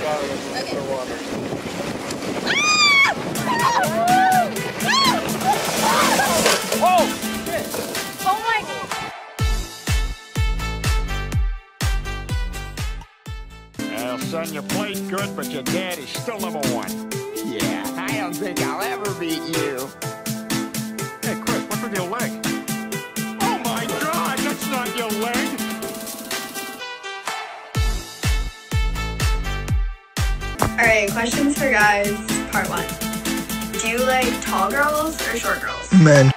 Oh my Well, son, you played good, but your dad is still number one. Yeah, I don't think I'll ever beat you. Hey, Chris, what's with your leg? Alright, questions for guys, part one. Do you like tall girls or short girls? Men.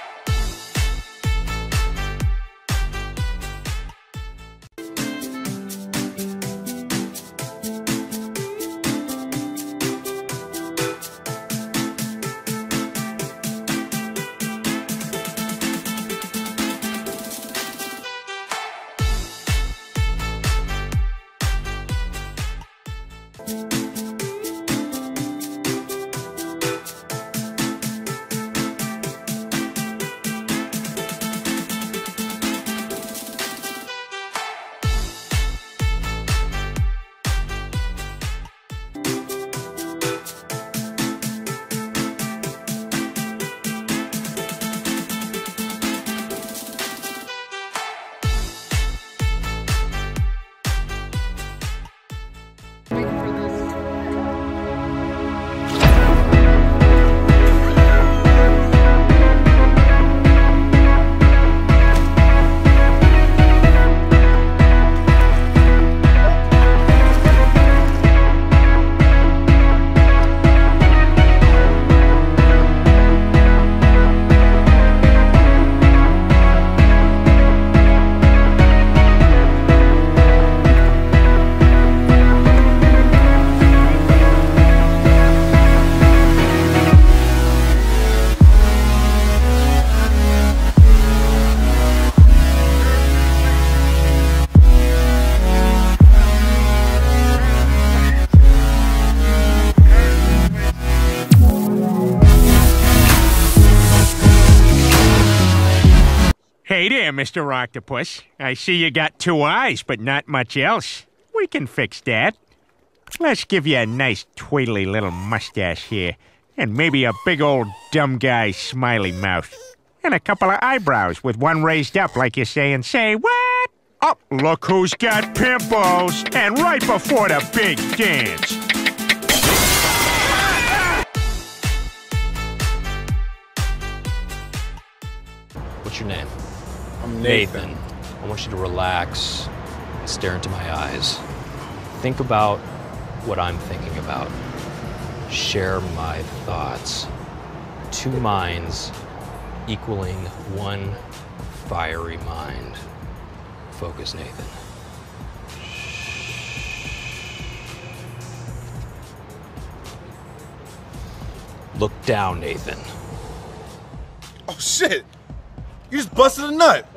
Hey there, Mr. Octopus. I see you got two eyes, but not much else. We can fix that. Let's give you a nice twiddly little mustache here, and maybe a big old dumb guy smiley mouth, and a couple of eyebrows with one raised up like you're saying, say what? Oh, look who's got pimples, and right before the big dance. I'm Nathan. I want you to relax and stare into my eyes. Think about what I'm thinking about. Share my thoughts. Two minds equaling one fiery mind. Focus, Nathan. Look down, Nathan. Oh shit! You just busted a nut.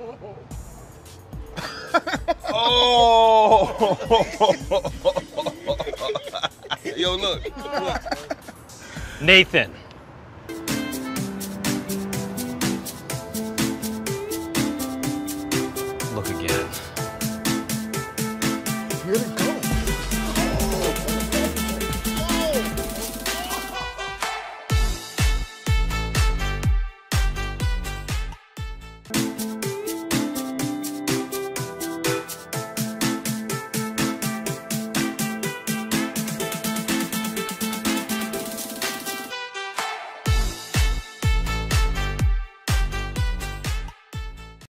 oh! Yo, look. look. Nathan.